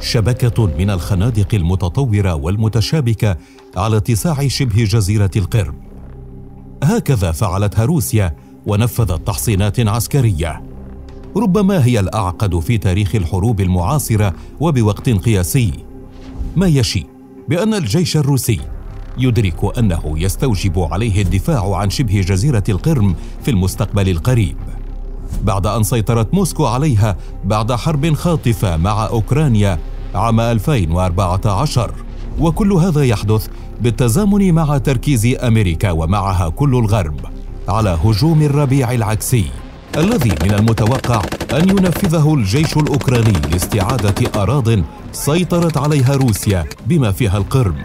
شبكة من الخنادق المتطورة والمتشابكة على اتساع شبه جزيرة القرم. هكذا فعلتها روسيا ونفذت تحصينات عسكرية. ربما هي الأعقد في تاريخ الحروب المعاصرة وبوقت قياسي. ما يشي بأن الجيش الروسي يدرك أنه يستوجب عليه الدفاع عن شبه جزيرة القرم في المستقبل القريب. بعد أن سيطرت موسكو عليها بعد حرب خاطفة مع أوكرانيا عام 2014 وكل هذا يحدث بالتزامن مع تركيز أمريكا ومعها كل الغرب على هجوم الربيع العكسي الذي من المتوقع أن ينفذه الجيش الأوكراني لاستعادة أراضٍ سيطرت عليها روسيا بما فيها القرم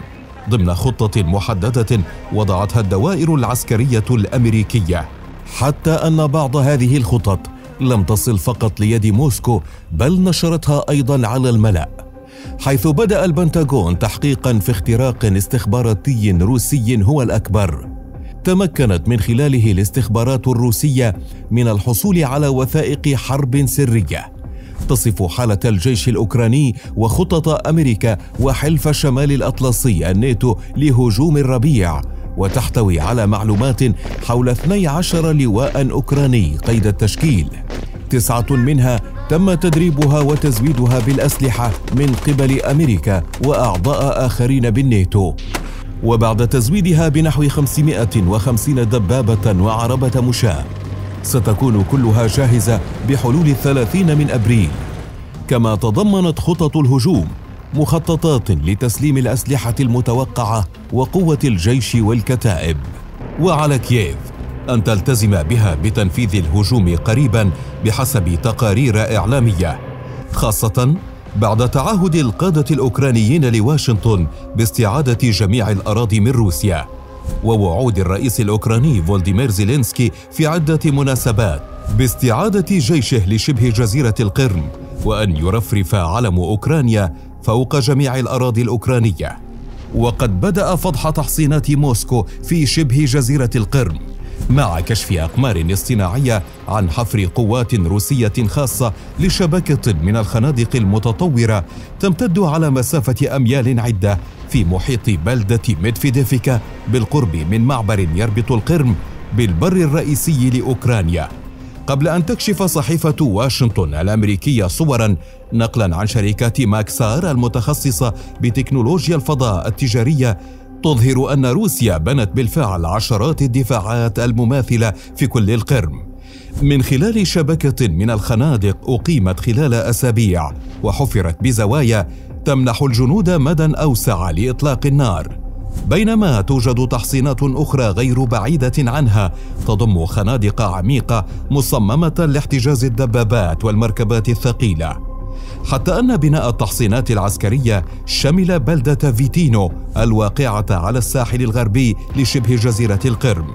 ضمن خطة محددة وضعتها الدوائر العسكرية الأمريكية. حتى أن بعض هذه الخطط لم تصل فقط ليد موسكو بل نشرتها أيضا على الملأ. حيث بدأ البنتاغون تحقيقا في اختراق استخباراتي روسي هو الأكبر. تمكنت من خلاله الاستخبارات الروسية من الحصول على وثائق حرب سرية. تصف حالة الجيش الأوكراني وخطط أمريكا وحلف شمال الأطلسي الناتو لهجوم الربيع. وتحتوي على معلومات حول 12 لواء أوكراني قيد التشكيل. تسعة منها تم تدريبها وتزويدها بالأسلحة من قبل أمريكا وأعضاء آخرين بالناتو. وبعد تزويدها بنحو 550 دبابة وعربة مشاة. ستكون كلها جاهزة بحلول الثلاثين من أبريل. كما تضمنت خطط الهجوم مخططات لتسليم الأسلحة المتوقعة وقوة الجيش والكتائب. وعلى كييف أن تلتزم بها بتنفيذ الهجوم قريبا بحسب تقارير إعلامية خاصة بعد تعهد القادة الأوكرانيين لواشنطن باستعادة جميع الأراضي من روسيا ووعود الرئيس الأوكراني فولديمير زيلينسكي في عدة مناسبات باستعادة جيشه لشبه جزيرة القرم وأن يرفرف علم أوكرانيا فوق جميع الأراضي الأوكرانية. وقد بدأ فضح تحصينات موسكو في شبه جزيرة القرم مع كشف أقمار اصطناعية عن حفر قوات روسية خاصة لشبكة من الخنادق المتطورة تمتد على مسافة أميال عدة في محيط بلدة ميدفيديفيكا بالقرب من معبر يربط القرم بالبر الرئيسي لأوكرانيا. قبل أن تكشف صحيفة واشنطن الأمريكية صورا نقلا عن شركة ماكسار المتخصصة بتكنولوجيا الفضاء التجارية تظهر أن روسيا بنت بالفعل عشرات الدفاعات المماثلة في كل القرم. من خلال شبكة من الخنادق أقيمت خلال أسابيع وحفرت بزوايا تمنح الجنود مدى أوسع لإطلاق النار. بينما توجد تحصينات أخرى غير بعيدة عنها تضم خنادق عميقة مصممة لاحتجاز الدبابات والمركبات الثقيلة. حتى أن بناء التحصينات العسكرية شمل بلدة فيتينو الواقعة على الساحل الغربي لشبه جزيرة القرم.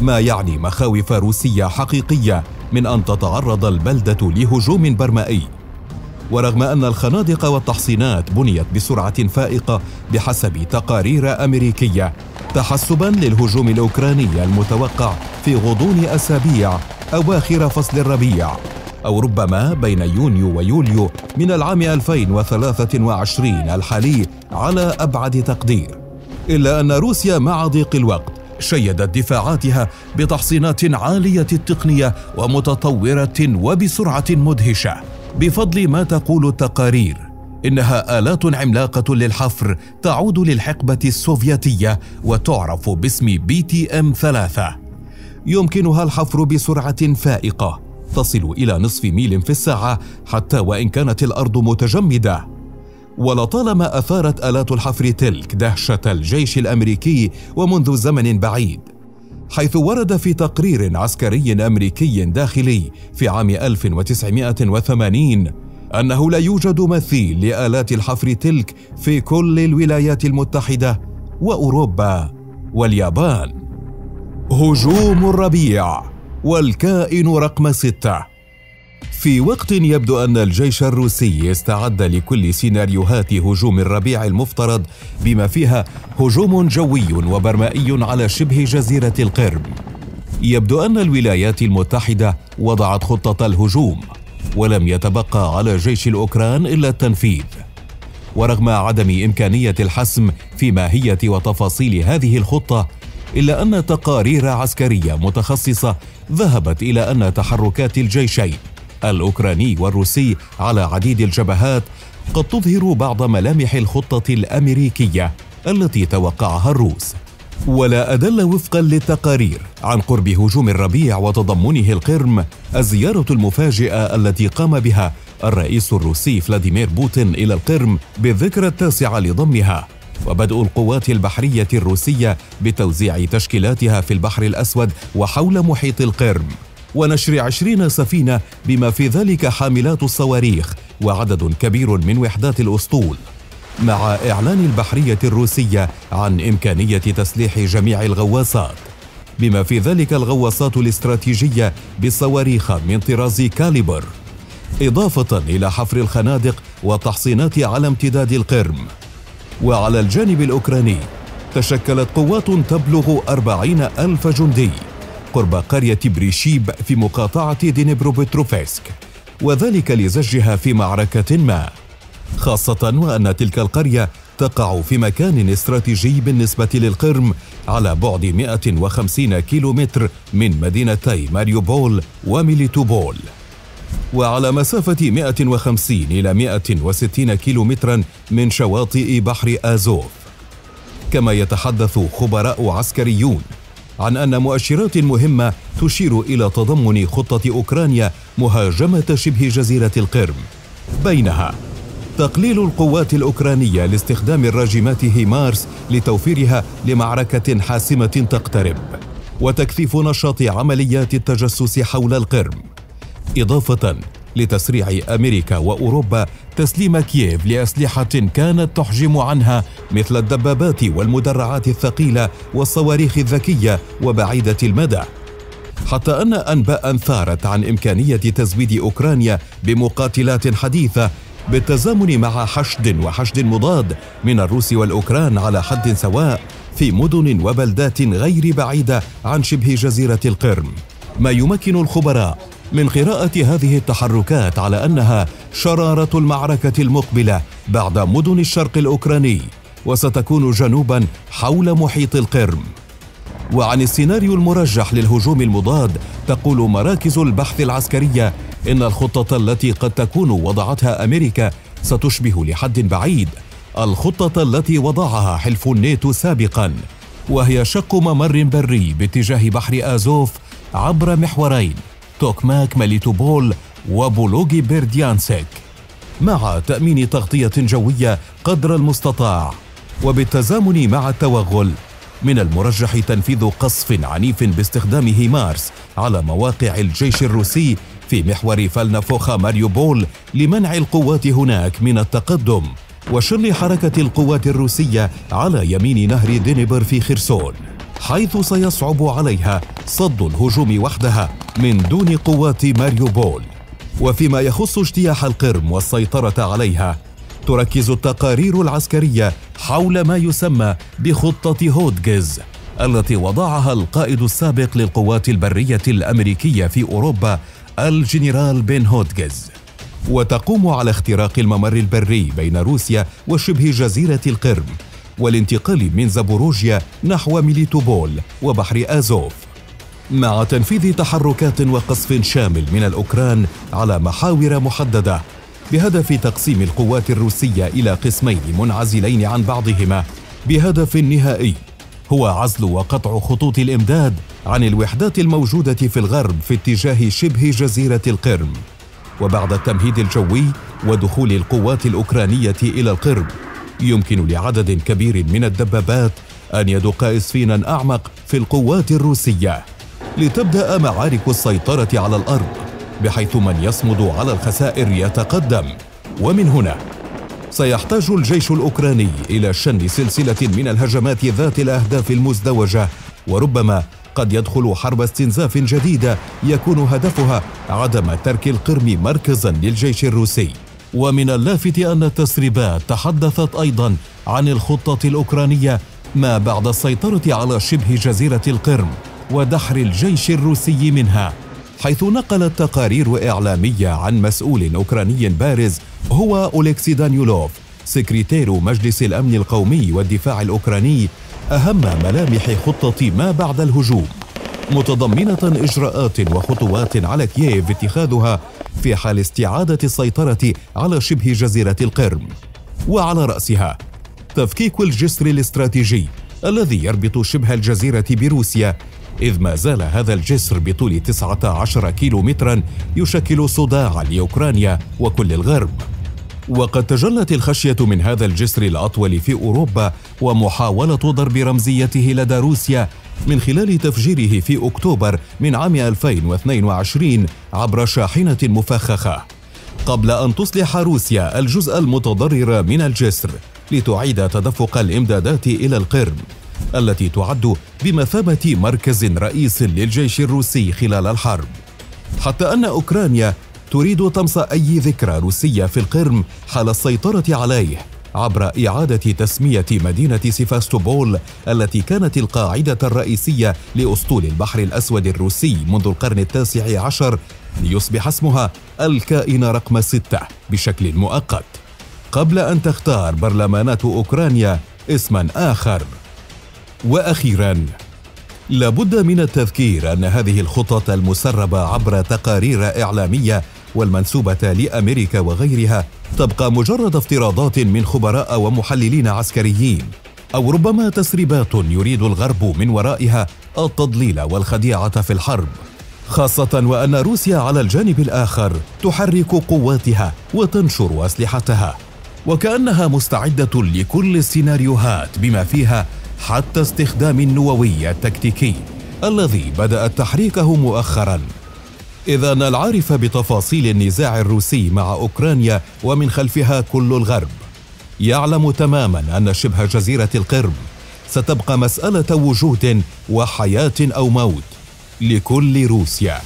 ما يعني مخاوف روسية حقيقية من أن تتعرض البلدة لهجوم برمائي؟ ورغم أن الخنادق والتحصينات بنيت بسرعة فائقة بحسب تقارير أمريكية تحسبا للهجوم الأوكراني المتوقع في غضون أسابيع أواخر فصل الربيع أو ربما بين يونيو ويوليو من العام 2023 الحالي على أبعد تقدير. إلا أن روسيا مع ضيق الوقت شيدت دفاعاتها بتحصينات عالية التقنية ومتطورة وبسرعة مدهشة. بفضل ما تقول التقارير إنها آلات عملاقة للحفر تعود للحقبة السوفيتية وتعرف باسم BTM ثلاثة. يمكنها الحفر بسرعة فائقة تصل إلى نصف ميل في الساعة حتى وإن كانت الأرض متجمدة. ولطالما أثارت آلات الحفر تلك دهشة الجيش الأمريكي ومنذ زمن بعيد حيث ورد في تقرير عسكري أمريكي داخلي في عام 1980 أنه لا يوجد مثيل لآلات الحفر تلك في كل الولايات المتحدة وأوروبا واليابان. هجوم الربيع والكائن رقم ستة. في وقت يبدو أن الجيش الروسي استعد لكل سيناريوهات هجوم الربيع المفترض بما فيها هجوم جوي وبرمائي على شبه جزيرة القرم يبدو أن الولايات المتحدة وضعت خطة الهجوم ولم يتبقى على جيش الأوكران إلا التنفيذ. ورغم عدم إمكانية الحسم في ماهية وتفاصيل هذه الخطة إلا أن تقارير عسكرية متخصصة ذهبت إلى أن تحركات الجيشين الأوكراني والروسي على عديد الجبهات قد تظهر بعض ملامح الخطة الأمريكية التي توقعها الروس. ولا أدل وفقا للتقارير عن قرب هجوم الربيع وتضمنه القرم الزيارة المفاجئة التي قام بها الرئيس الروسي فلاديمير بوتين إلى القرم بالذكرى التاسعة لضمها. وبدء القوات البحرية الروسية بتوزيع تشكيلاتها في البحر الأسود وحول محيط القرم. ونشر عشرين سفينة بما في ذلك حاملات الصواريخ وعدد كبير من وحدات الأسطول. مع إعلان البحرية الروسية عن إمكانية تسليح جميع الغواصات. بما في ذلك الغواصات الاستراتيجية بالصواريخ من طراز كاليبر. إضافة إلى حفر الخنادق والتحصينات على امتداد القرم. وعلى الجانب الأوكراني تشكلت قوات تبلغ أربعين ألف جندي. قرب قرية بريشيب في مقاطعة دينيبروبتروفسك وذلك لزجها في معركة ما. خاصة وأن تلك القرية تقع في مكان استراتيجي بالنسبة للقرم على بعد 150 كيلومتر من مدينتي ماريوبول وميليتوبول. وعلى مسافة 150 إلى 160 كيلومترا من شواطئ بحر آزوف. كما يتحدث خبراء عسكريون. عن أن مؤشرات مهمة تشير إلى تضمن خطة أوكرانيا مهاجمة شبه جزيرة القرم. بينها تقليل القوات الأوكرانية لاستخدام الراجمات هيمارس لتوفيرها لمعركة حاسمة تقترب وتكثيف نشاط عمليات التجسس حول القرم إضافة لتسريع أمريكا وأوروبا تسليم كييف لأسلحة كانت تحجم عنها مثل الدبابات والمدرعات الثقيلة والصواريخ الذكية وبعيدة المدى. حتى أن أنباء ثارت عن إمكانية تزويد أوكرانيا بمقاتلات حديثة بالتزامن مع حشد وحشد مضاد من الروس والأوكران على حد سواء في مدن وبلدات غير بعيدة عن شبه جزيرة القرم. ما يمكن الخبراء من قراءة هذه التحركات على أنها شرارة المعركة المقبلة بعد مدن الشرق الأوكراني وستكون جنوبا حول محيط القرم. وعن السيناريو المرجح للهجوم المضاد تقول مراكز البحث العسكرية إن الخطة التي قد تكون وضعتها أمريكا ستشبه لحد بعيد الخطة التي وضعها حلف الناتو سابقا وهي شق ممر بري باتجاه بحر آزوف عبر محورين. توكماك ميليتوبول وبولوغي بيرديانسك. مع تأمين تغطية جوية قدر المستطاع وبالتزامن مع التوغل من المرجح تنفيذ قصف عنيف باستخدام هيمارس على مواقع الجيش الروسي في محور فولنوفاخا ماريوبول لمنع القوات هناك من التقدم وشن حركة القوات الروسية على يمين نهر دينيبر في خرسون. حيث سيصعب عليها صد الهجوم وحدها من دون قوات ماريوبول. وفيما يخص اجتياح القرم والسيطرة عليها تركز التقارير العسكرية حول ما يسمى بخطة هودجز التي وضعها القائد السابق للقوات البرية الأمريكية في أوروبا الجنرال بن هودجز وتقوم على اختراق الممر البري بين روسيا وشبه جزيرة القرم والانتقال من زابوروجيا نحو ميليتوبول وبحر آزوف. مع تنفيذ تحركات وقصف شامل من الأوكران على محاور محددة بهدف تقسيم القوات الروسية إلى قسمين منعزلين عن بعضهما بهدف نهائي هو عزل وقطع خطوط الإمداد عن الوحدات الموجودة في الغرب في اتجاه شبه جزيرة القرم. وبعد التمهيد الجوي ودخول القوات الأوكرانية إلى القرم يمكن لعدد كبير من الدبابات أن يدق إسفينا أعمق في القوات الروسية لتبدأ معارك السيطرة على الأرض بحيث من يصمد على الخسائر يتقدم. ومن هنا سيحتاج الجيش الأوكراني إلى شن سلسلة من الهجمات ذات الأهداف المزدوجة وربما قد يدخل حرب استنزاف جديدة يكون هدفها عدم ترك القرم مركزا للجيش الروسي. ومن اللافت أن التسريبات تحدثت أيضا عن الخطة الأوكرانية ما بعد السيطرة على شبه جزيرة القرم ودحر الجيش الروسي منها حيث نقلت تقارير إعلامية عن مسؤول أوكراني بارز هو أوليكسي دانيولوف سكرتير مجلس الأمن القومي والدفاع الأوكراني أهم ملامح خطة ما بعد الهجوم. متضمنة إجراءات وخطوات على كييف اتخاذها في حال استعادة السيطرة على شبه جزيرة القرم. وعلى رأسها تفكيك الجسر الاستراتيجي الذي يربط شبه الجزيرة بروسيا إذ ما زال هذا الجسر بطول 19 كيلو مترا يشكل صداعا لأوكرانيا وكل الغرب. وقد تجلت الخشية من هذا الجسر الأطول في أوروبا ومحاولة ضرب رمزيته لدى روسيا من خلال تفجيره في أكتوبر من عام 2022 عبر شاحنة مفخخة. قبل أن تصلح روسيا الجزء المتضرر من الجسر لتعيد تدفق الإمدادات إلى القرم التي تعد بمثابة مركز رئيس للجيش الروسي خلال الحرب. حتى أن أوكرانيا تريد طمس أي ذكرى روسية في القرم حال السيطرة عليه عبر إعادة تسمية مدينة سيفاستوبول التي كانت القاعدة الرئيسية لأسطول البحر الأسود الروسي منذ القرن التاسع عشر ليصبح اسمها الكائن رقم ستة بشكل مؤقت. قبل أن تختار برلمانات أوكرانيا اسما آخر. وأخيرا لابد من التذكير أن هذه الخطط المسربة عبر تقارير إعلامية والمنسوبة لأمريكا وغيرها تبقى مجرد افتراضات من خبراء ومحللين عسكريين أو ربما تسريبات يريد الغرب من ورائها التضليل والخديعة في الحرب. خاصة وأن روسيا على الجانب الآخر تحرك قواتها وتنشر أسلحتها وكأنها مستعدة لكل السيناريوهات بما فيها حتى استخدام النووي التكتيكي الذي بدأت تحريكه مؤخرا. إذا العارف بتفاصيل النزاع الروسي مع أوكرانيا ومن خلفها كل الغرب. يعلم تماما أن شبه جزيرة القرم ستبقى مسألة وجود وحياة أو موت لكل روسيا.